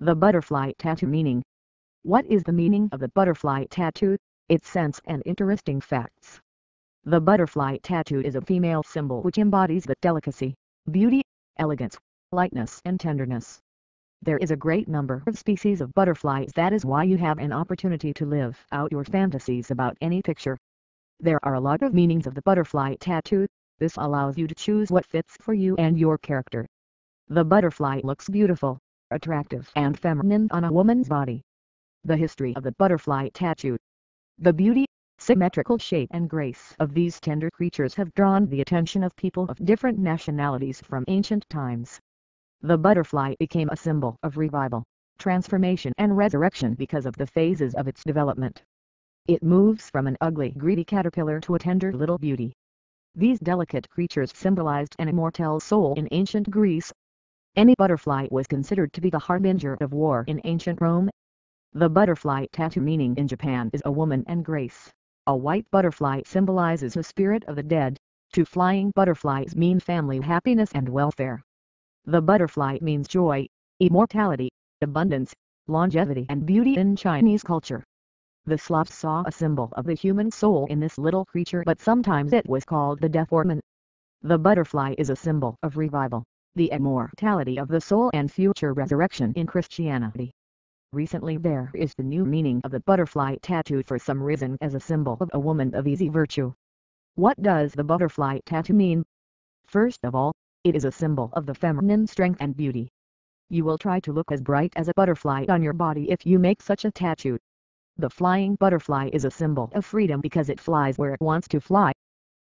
The butterfly tattoo meaning. What is the meaning of the butterfly tattoo, its sense and interesting facts? The butterfly tattoo is a female symbol which embodies the delicacy, beauty, elegance, lightness and tenderness. There is a great number of species of butterflies that is why you have an opportunity to live out your fantasies about any picture. There are a lot of meanings of the butterfly tattoo, this allows you to choose what fits for you and your character. The butterfly looks beautiful, attractive and feminine on a woman's body. The history of the butterfly tattoo. The beauty, symmetrical shape and grace of these tender creatures have drawn the attention of people of different nationalities from ancient times. The butterfly became a symbol of revival, transformation and resurrection because of the phases of its development. It moves from an ugly greedy caterpillar to a tender little beauty. These delicate creatures symbolized an immortal soul in ancient Greece. Any butterfly was considered to be the harbinger of war in ancient Rome. The butterfly tattoo meaning in Japan is a woman and grace. A white butterfly symbolizes the spirit of the dead. Two flying butterflies mean family happiness and welfare. The butterfly means joy, immortality, abundance, longevity and beauty in Chinese culture. The Slavs saw a symbol of the human soul in this little creature but sometimes it was called the death ornament. The butterfly is a symbol of revival, the immortality of the soul and future resurrection in Christianity. Recently there is the new meaning of the butterfly tattoo for some reason as a symbol of a woman of easy virtue. What does the butterfly tattoo mean? First of all, it is a symbol of the feminine strength and beauty. You will try to look as bright as a butterfly on your body if you make such a tattoo. The flying butterfly is a symbol of freedom because it flies where it wants to fly.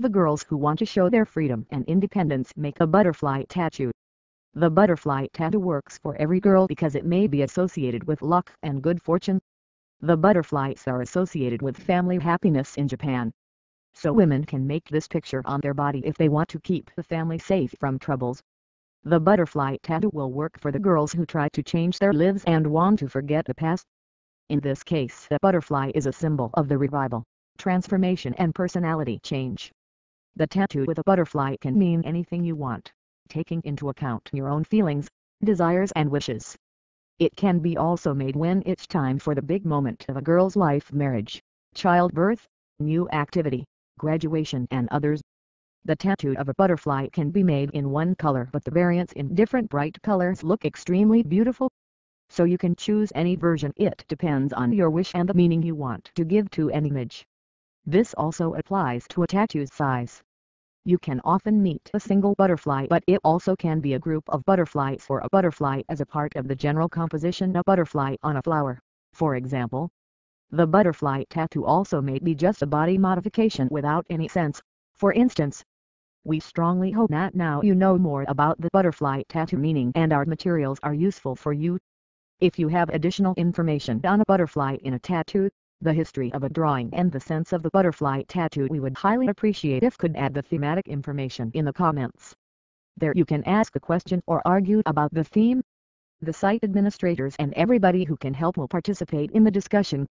The girls who want to show their freedom and independence make a butterfly tattoo. The butterfly tattoo works for every girl because it may be associated with luck and good fortune. The butterflies are associated with family happiness in Japan so women can make this picture on their body if they want to keep the family safe from troubles. The butterfly tattoo will work for the girls who try to change their lives and want to forget the past. In this case the butterfly is a symbol of the revival, transformation and personality change. The tattoo with a butterfly can mean anything you want, taking into account your own feelings, desires and wishes. It can be also made when it's time for the big moment of a girl's life marriage, childbirth, new activity, graduation and others. The tattoo of a butterfly can be made in one color but the variants in different bright colors look extremely beautiful. So you can choose any version it depends on your wish and the meaning you want to give to an image. This also applies to a tattoo size. You can often meet a single butterfly but it also can be a group of butterflies or a butterfly as a part of the general composition a butterfly on a flower, for example. The butterfly tattoo also may be just a body modification without any sense. For instance, we strongly hope that now you know more about the butterfly tattoo meaning and our materials are useful for you. If you have additional information on a butterfly in a tattoo, the history of a drawing and the sense of the butterfly tattoo we would highly appreciate if could add the thematic information in the comments. There you can ask a question or argue about the theme. The site administrators and everybody who can help will participate in the discussion.